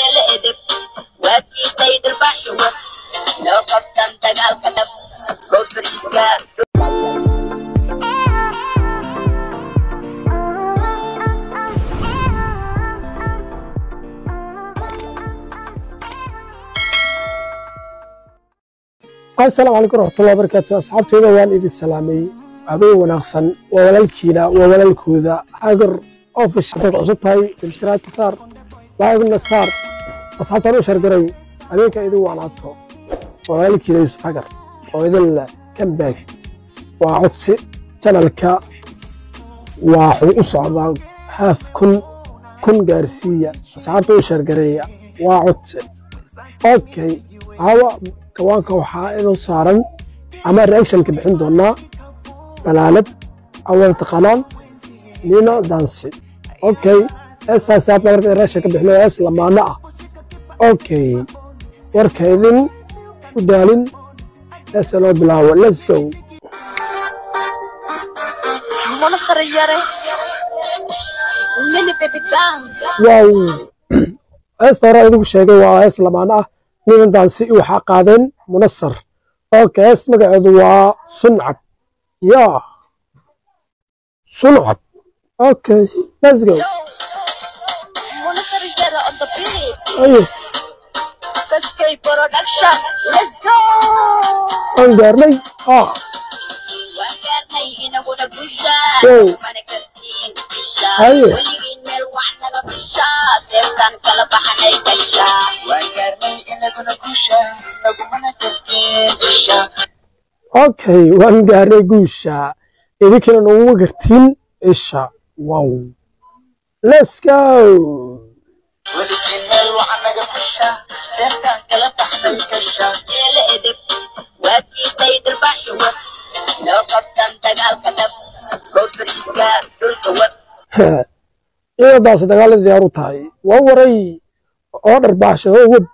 eele edeb waa diiday dilbaasha wad loo asalaamu calaykum raxmatullahi barakaatu asxaabteyda waan idin salaamay. Habeen wanaagsan waa walaalkiina waa walaalkooda. Hagar hadaad cusub tahay. Sabskraibka saar saar asxaabtaan u shargaray habeenka idin wanaato waa walaalkiina yuusuf hagar oo idin leh kambaag waa codsi janalka waxuu u socdaa haaf kun kun gaarsiiya. Asxaabta u shargareeya waa codsi. Okay hawa kawaanka waxaa inuu saaran ama reactionka bixin doonaa fanaanad awal taqaanaan nina dansi. Okay eestaasi hadda marka reactionka bixinayo ees lamaano ah. Okay warka idin u daalin eesa loo bilaabo. Let's go. Wow. Heesta hore idigu sheegay waa hees lamaano ah. Ninan dansi waxaa qaadeen munasar okay hees magaceedu waa suncab ya suncab okay let's go kartiin isha okay waan gaarnay guusha idinkina noguma gartiin isha wow. Let's go meel waxa naga fisha seeftaan kala baxnay gasha eele edeb waa diiday dilbaasha wad loo qabtan dagaalka dhab. Rood bariiska dhulka wad. Iyadaasi dagaala diyaar u tahay waa waray oo dharbaaxsha oo wad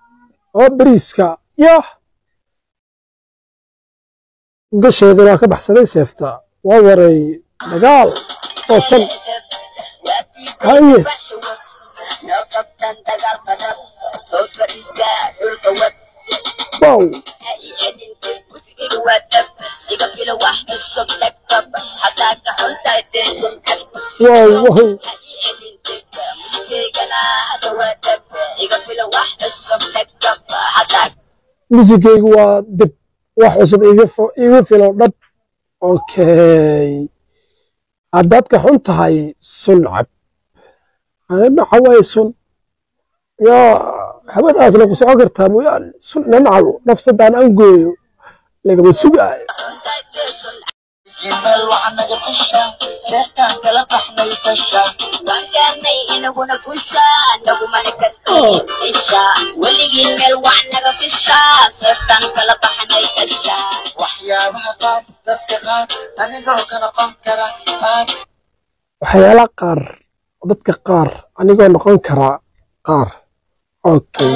oo beriiska yah gasheedu waa ka baxsaday seefta. Waa waray dagaal toosan Haye. Qabtan dagaalka dhab rood bariiska dhulka wow. Usigiga waa dab iga bilo wax cusub dhagtab hadaa ka xuntahay deesun cab wow wow. Ha ii celintay musigigana hada waa dab iga bilo wax cusub dhagtab hadaa musigaygu waa dib wax cusub iga filo dhab okay haddaad ka xun tahay sun cab ani maxa waaye sun yaa hawadaasna ku socon kartaa mooyaane sun dhinacadu nafsadaan aan gooyo lagama sugaayo meel waxa naga fisha seeftaan kala baxnay gasha waan gaarnay inaguna guusha nagumana kartiin isha weligiin meel wax naga fisha seeftaan kala baxnay gasha waxyaabaha qaar dadka qaar anigoo ka noqon kara aan waxyaala qaar dadka qaar anigoo noqon karaa qaar okay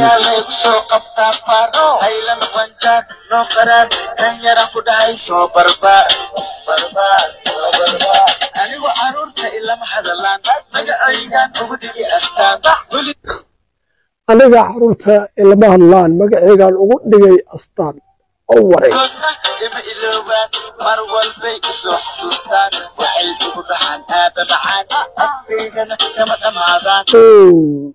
barbaar anigu carruurta ilama hadalaan ugu dhigi astaan aniga hadlaan magaceygaan ugu dhigay astaan oo waray goodna ima iloobaan mar walbay isoo xasuustaan waxay ugu dhaxaan aaba macaan agbeygana kama dhammaadaan Oh.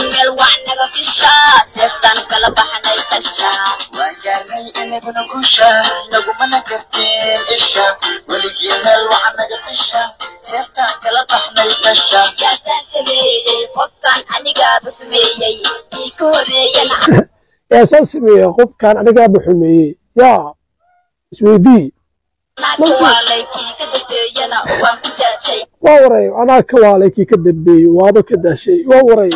nagumana kartiin isha? Weligii meel waxa naga fisha. Seeftaan kala baxnay gasha yaasaan sameeyey qofkan anigaaba xumeeyey ka horeeyana yaa anigaaba xumeeyey isweydii waa waray anaa ka waalay kii ka dambeeyey waaba ka daashay. Waa waray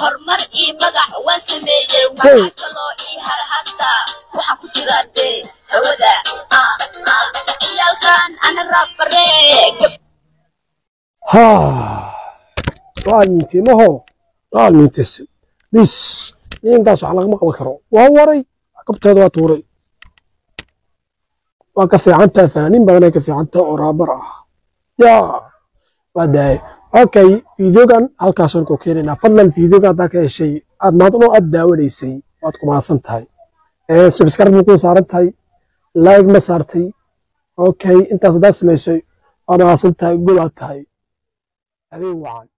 horumar ii magac waan sameeyey waxaa kaloo ii har hadda. Waxaa ku jira dee hawada. Ah, ah. ciyaalkan ana raabare raalmintis bis. Ninkaas wax lagama qaban karo. Waa waray. Kabteeda waa tuuray. Waa ka fiicantaha fanaaniin badanay ka fiicantaha oo raabar ah. Yaa. Waa daaye okay fiideogan halkaasaan ku keenaynaa. Fadlan fiideoga haddaa ka heshay. Aad maadno aad daawanaysay waad ku tahay. Subscribe ma kuu saaran tahay? Like ma saartay? Okay intaas haddaad samaysay waa mahadsan tahay golaad tahay. Habeen wacan